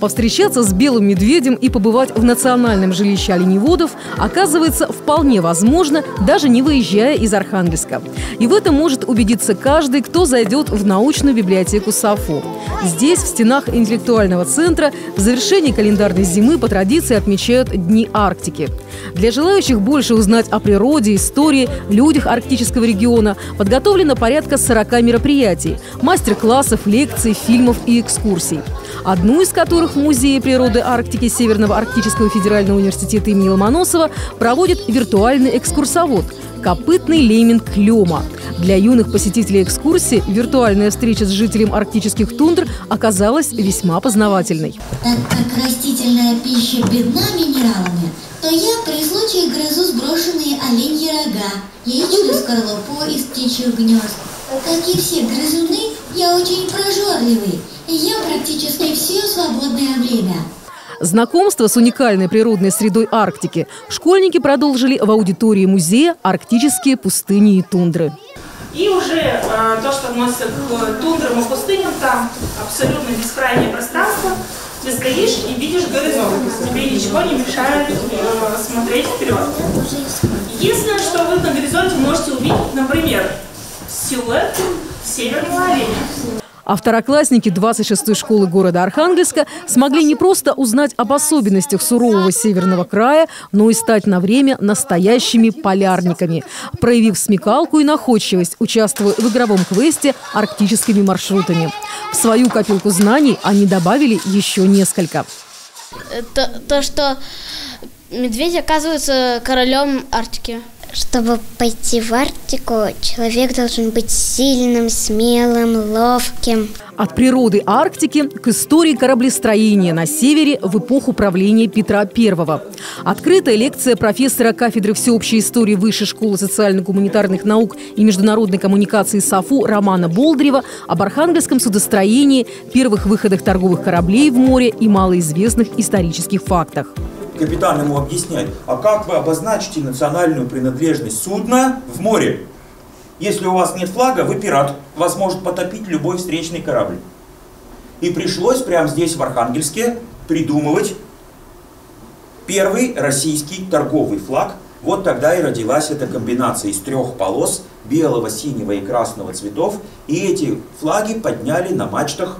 Повстречаться с белым медведем и побывать в национальном жилище оленеводов оказывается вполне возможно, даже не выезжая из Архангельска. И в этом может убедиться каждый, кто зайдет в научную библиотеку САФО. Здесь, в стенах интеллектуального центра, в завершении календарной зимы по традиции отмечают Дни Арктики. Для желающих больше узнать о природе, истории, людях арктического региона подготовлено порядка 40 мероприятий, мастер-классов, лекций, фильмов и экскурсий. Одну из которых в Музее природы Арктики Северного Арктического федерального университета имени Ломоносова проводит виртуальный экскурсовод – копытный леминг Лема. Для юных посетителей экскурсии виртуальная встреча с жителем арктических тундр оказалась весьма познавательной. Так как растительная пища бедна минералами, то я при случае грызу сброшенные оленьи рога, яичную скорлупу из птичьих гнезд. Как и все грызуны, я очень прожорливый, и ем практически все свободное время. Знакомство с уникальной природной средой Арктики школьники продолжили в аудитории музея «Арктические пустыни и тундры». И уже э, то, что относится к тундрам и пустыням, там абсолютно бескрайнее пространство. Ты стоишь и видишь горизонт. Тебе ничего не мешает э, смотреть вперед. Единственное, что вы на горизонте можете увидеть, например, силуэт северного оленя. А второклассники 26-й школы города Архангельска смогли не просто узнать об особенностях сурового северного края, но и стать на время настоящими полярниками, проявив смекалку и находчивость, участвуя в игровом квесте арктическими маршрутами. В свою копилку знаний они добавили еще несколько. То, то что медведь оказывается королем Арктики. Чтобы пойти в Арктику, человек должен быть сильным, смелым, ловким. От природы Арктики к истории кораблестроения на севере в эпоху правления Петра I. Открытая лекция профессора кафедры всеобщей истории Высшей школы социально-гуманитарных наук и международной коммуникации САФУ Романа Болдырева об архангельском судостроении, первых выходах торговых кораблей в море и малоизвестных исторических фактах капитан ему объясняет, а как вы обозначите национальную принадлежность судна в море? Если у вас нет флага, вы пират, вас может потопить любой встречный корабль. И пришлось прямо здесь, в Архангельске, придумывать первый российский торговый флаг. Вот тогда и родилась эта комбинация из трех полос, белого, синего и красного цветов. И эти флаги подняли на мачтах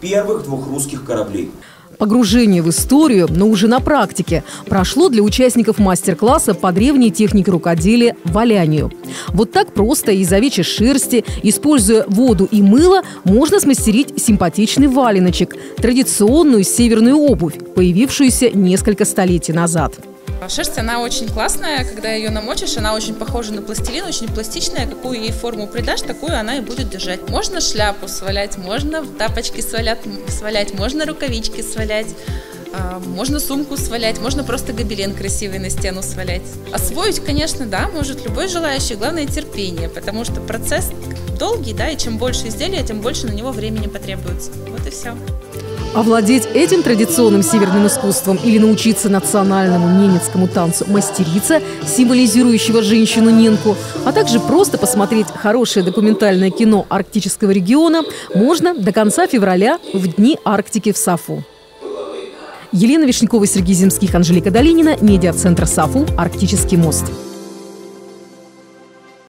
первых двух русских кораблей. Погружение в историю, но уже на практике, прошло для участников мастер-класса по древней технике рукоделия «валянию». Вот так просто из овечьей шерсти, используя воду и мыло, можно смастерить симпатичный валеночек – традиционную северную обувь, появившуюся несколько столетий назад. Шерсть, она очень классная, когда ее намочишь, она очень похожа на пластилин, очень пластичная, какую ей форму придашь, такую она и будет держать. Можно шляпу свалять, можно тапочки свалять, свалять можно рукавички свалять, а, можно сумку свалять, можно просто гобелен красивый на стену свалять. Освоить, конечно, да, может любой желающий, главное терпение, потому что процесс долгий, да, и чем больше изделия, тем больше на него времени потребуется. Вот и все. Овладеть этим традиционным северным искусством или научиться национальному ненецкому танцу мастерица, символизирующего женщину Ненку, а также просто посмотреть хорошее документальное кино арктического региона можно до конца февраля в Дни Арктики в Сафу. Елена Вишнякова, Сергей Земских, Анжелика Долинина, медиацентр САФУ «Арктический мост».